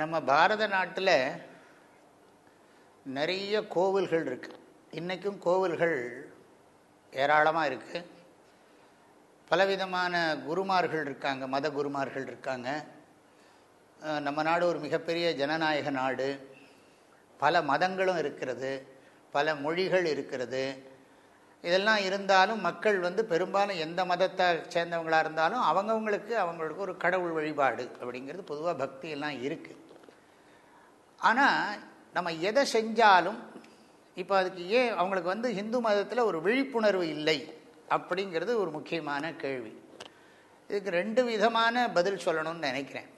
நம்ம பாரத நாட்டில் நிறைய கோவில்கள் இருக்குது இன்றைக்கும் கோவில்கள் ஏராளமாக இருக்குது பலவிதமான குருமார்கள் இருக்காங்க மத குருமார்கள் இருக்காங்க. நம்ம நாடு ஒரு மிகப்பெரிய ஜனநாயக நாடு. பல மதங்களும் இருக்கிறது பல மொழிகள் இருக்கிறது. இதெல்லாம் இருந்தாலும் மக்கள் வந்து பெரும்பாலும் எந்த மதத்தை சேர்ந்தவங்களாக இருந்தாலும் அவங்கவுங்களுக்கு அவங்களுக்கு ஒரு கடவுள் வழிபாடு அப்படிங்கிறது பொதுவாக பக்தியெல்லாம் இருக்குது ஆனால் நம்ம எதை செஞ்சாலும் இப்போ அதுக்கு ஏன் அவங்களுக்கு வந்து இந்து மதத்தில் ஒரு விழிப்புணர்வு இல்லை அப்படிங்கிறது ஒரு முக்கியமான கேள்வி. இதுக்கு ரெண்டு விதமான பதில் சொல்லணும்னு நினைக்கிறேன்.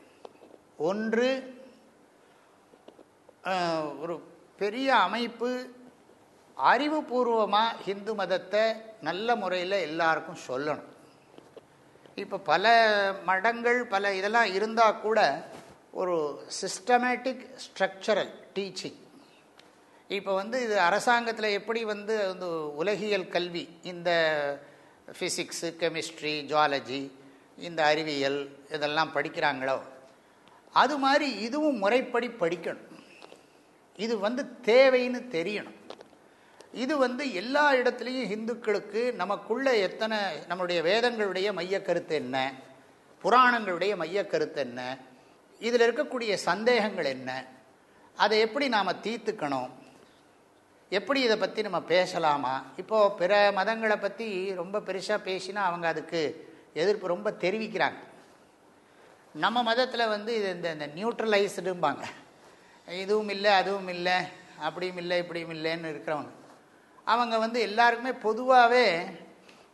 ஒன்று ஒரு பெரிய அமைப்பு அறிவுபூர்வமாக ஹிந்து மதத்தை நல்ல முறையில் எல்லாருக்கும் சொல்லணும். இப்போ பல மடங்கள் பல இதெல்லாம் இருந்தால் கூட ஒரு சிஸ்டமேட்டிக் ஸ்ட்ரக்சரல் டீச்சிங் இப்போ வந்து இது அரசாங்கத்தில் எப்படி வந்து வந்து உலகியல் கல்வி இந்த ஃபிசிக்ஸு கெமிஸ்ட்ரி ஜுவாலஜி இந்த அறிவியல் இதெல்லாம் படிக்கிறாங்களோ அது மாதிரி இதுவும் முறைப்படி படிக்கணும். இது வந்து தேவைன்னு தெரியணும். இது வந்து எல்லா இடத்துலையும் இந்துக்களுக்கு நமக்குள்ள எத்தனை நம்மளுடைய வேதங்களுடைய மைய கருத்து என்ன புராணங்களுடைய மைய கருத்து என்ன இதில் இருக்கக்கூடிய சந்தேகங்கள் என்ன? அதை எப்படி நாம் தீர்த்துக்கணும்? எப்படி இதை பற்றி நம்ம பேசலாமா? இப்போது பிற மதங்களை பற்றி ரொம்ப பெருசாக பேசினா அவங்க அதுக்கு எதிர்ப்பு ரொம்ப தெரிவிக்கிறாங்க. நம்ம மதத்தில் வந்து இது இந்த இந்த நியூட்ரலைஸ்டும்பாங்க இதுவும் இல்லை அதுவும் இல்லை அப்படியும் இல்லை இப்படியும் இல்லைன்னு இருக்கிறவங்க. அவங்க வந்து எல்லாருக்குமே பொதுவாகவே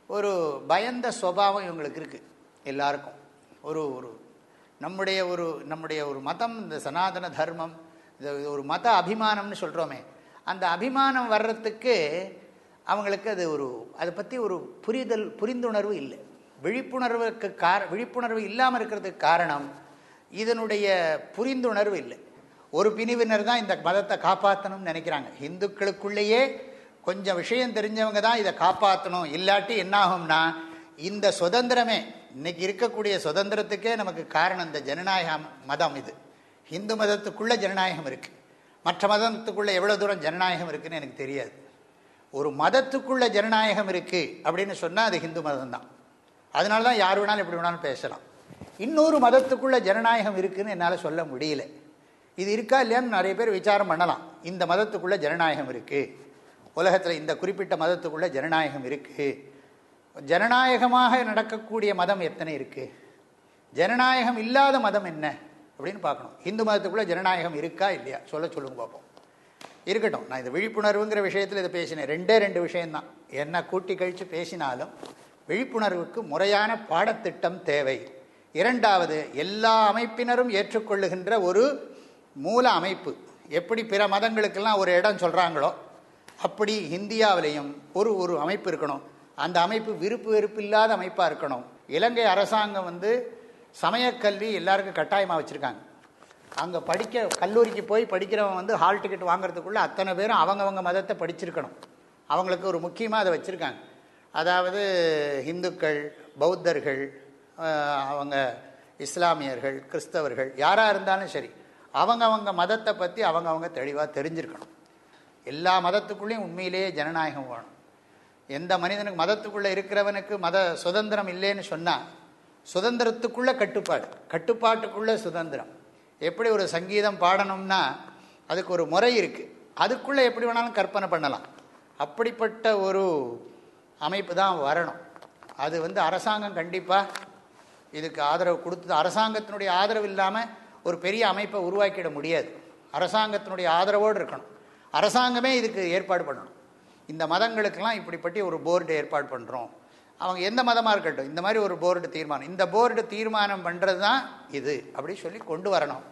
ஒரு பயந்த சுபாவம் இவங்களுக்கு இருக்குது எல்லாருக்கும். ஒரு ஒரு நம்முடைய ஒரு நம்முடைய ஒரு மதம் இந்த சனாதன தர்மம் இந்த ஒரு மத அபிமானம்னு சொல்கிறோமே அந்த அபிமானம் வர்றதுக்கு அவங்களுக்கு அது ஒரு அதை பற்றி ஒரு புரிதல் புரிந்துணர்வு இல்லை. விழிப்புணர்வுக்கு கார விழிப்புணர்வு இல்லாமல் இருக்கிறதுக்கு காரணம் இதனுடைய புரிந்துணர்வு இல்லை. ஒரு பிரிவினர் தான் இந்த மதத்தை காப்பாற்றணும்னு நினைக்கிறாங்க. இந்துக்களுக்குள்ளேயே கொஞ்சம் விஷயம் தெரிஞ்சவங்க தான் இதை காப்பாற்றணும் இல்லாட்டி என்னாகும்னா இந்த சுதந்திரமே இன்னைக்கு இருக்கக்கூடிய சுதந்திரத்துக்கே நமக்கு காரணம் இந்த ஜனநாயக மதம் இது. ஹிந்து மதத்துக்குள்ள ஜனநாயகம் இருக்குது மற்ற மதத்துக்குள்ள எவ்வளோ தூரம் ஜனநாயகம் இருக்குன்னு எனக்கு தெரியாது. ஒரு மதத்துக்குள்ள ஜனநாயகம் இருக்குது அப்படின்னு சொன்னால் அது ஹிந்து மதம் தான் அதனால தான் யார் வேணாலும் எப்படி வேணாலும் பேசலாம். இன்னொரு மதத்துக்குள்ள ஜனநாயகம் இருக்குன்னு என்னால் சொல்ல முடியல. இது இருக்கா இல்லையான்னு நிறைய பேர் விசாரம் பண்ணலாம். இந்த மதத்துக்குள்ள ஜனநாயகம் இருக்குது உலகத்தில் இந்த குறிப்பிட்ட மதத்துக்குள்ள ஜனநாயகம் இருக்குது ஜனநாயகமாக நடக்கக்கூடிய மதம் எத்தனை இருக்குது ஜனநாயகம் இல்லாத மதம் என்ன? அப்படின்னு பார்க்கணும். இந்து மதத்துக்குள்ளே ஜனநாயகம் இருக்கா இல்லையா? சொல்ல சொல்லுங்க பார்ப்போம். இருக்கட்டும் நான் இந்த விழிப்புணர்வுங்கிற விஷயத்தில் இதை பேசினேன். ரெண்டே ரெண்டு விஷயந்தான் என்ன கூட்டி கழித்து பேசினாலும் விழிப்புணர்வுக்கு முறையான பாடத்திட்டம் தேவை. இரண்டாவது எல்லா அமைப்பினரும் ஏற்றுக்கொள்ளுகின்ற ஒரு மூல அமைப்பு. எப்படி பிற மதங்களுக்கெல்லாம் ஒரு இடம் சொல்கிறாங்களோ அப்படி இந்தியாவிலையும் ஒரு ஒரு அமைப்பு இருக்கணும். அந்த அமைப்பு விருப்பு வெறுப்பு இல்லாத அமைப்பாக இருக்கணும். இலங்கை அரசாங்கம் வந்து சமயக்கல்வி எல்லாருக்கும் கட்டாயமாக வச்சுருக்காங்க. அங்கே படிக்க கல்லூரிக்கு போய் படிக்கிறவன் வந்து ஹால் டிக்கெட் வாங்குறதுக்குள்ளே அத்தனை பேரும் அவங்கவங்க மதத்தை படிச்சிருக்கணும். அவங்களுக்கு ஒரு முக்கியமாக அதை வச்சுருக்காங்க. அதாவது இந்துக்கள் பௌத்தர்கள் அவங்க இஸ்லாமியர்கள் கிறிஸ்தவர்கள் யாராக இருந்தாலும் சரி அவங்கவங்க மதத்தை பற்றி அவங்கவங்க தெளிவாக தெரிஞ்சிருக்கணும். எல்லா மதத்துக்குள்ளேயும் உண்மையிலேயே ஜனநாயகம் வேணும். எந்த மனிதனுக்கு மதத்துக்குள்ளே இருக்கிறவனுக்கு மத சுதந்திரம் இல்லைன்னு சொன்னால் சுதந்திரத்துக்குள்ளே கட்டுப்பாடு கட்டுப்பாட்டுக்குள்ளே சுதந்திரம். எப்படி ஒரு சங்கீதம் பாடணும்னா அதுக்கு ஒரு முறை இருக்குது அதுக்குள்ளே எப்படி வேணாலும் கற்பனை பண்ணலாம். அப்படிப்பட்ட ஒரு அமைப்பு தான் வரணும். அது வந்து அரசாங்கம் கண்டிப்பாக இதுக்கு ஆதரவு கொடுத்து அரசாங்கத்தினுடைய ஆதரவு இல்லாமல் ஒரு பெரிய அமைப்பை உருவாக்கிட முடியாது. அரசாங்கத்தினுடைய ஆதரவோடு இருக்கணும். அரசாங்கமே இதுக்கு ஏற்பாடு பண்ணணும். இந்த மதங்களுக்கெல்லாம் இப்படிப்பட்ட ஒரு போர்டு ஏற்பாடு பண்ணுறோம் அவங்க எந்த மதமாக இருக்கட்டும் இந்த மாதிரி ஒரு போர்டு தீர்மானம். இந்த போர்டு தீர்மானம் பண்ணுறது தான் இது அப்படி சொல்லி கொண்டு வரணும்.